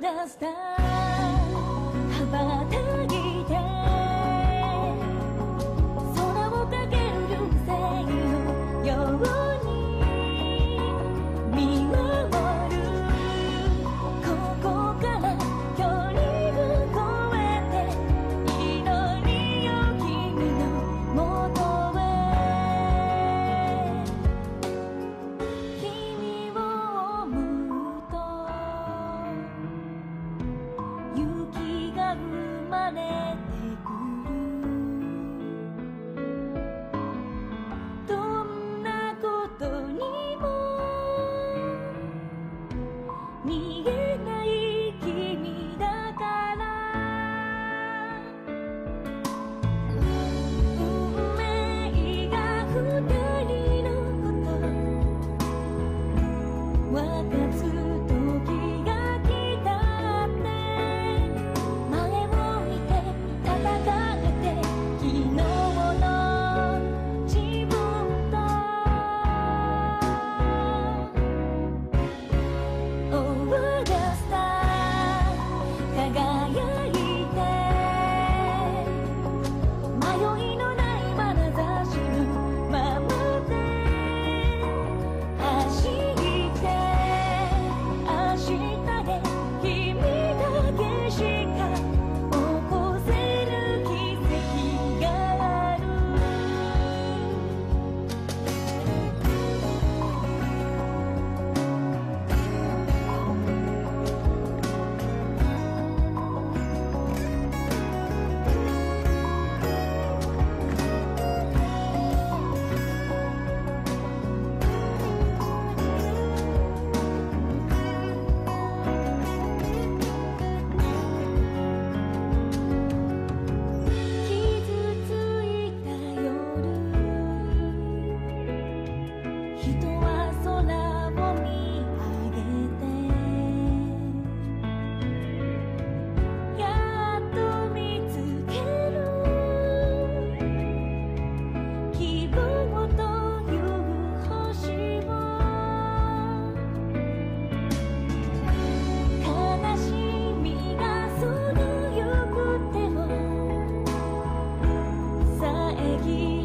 出した幅 안에. Maggie.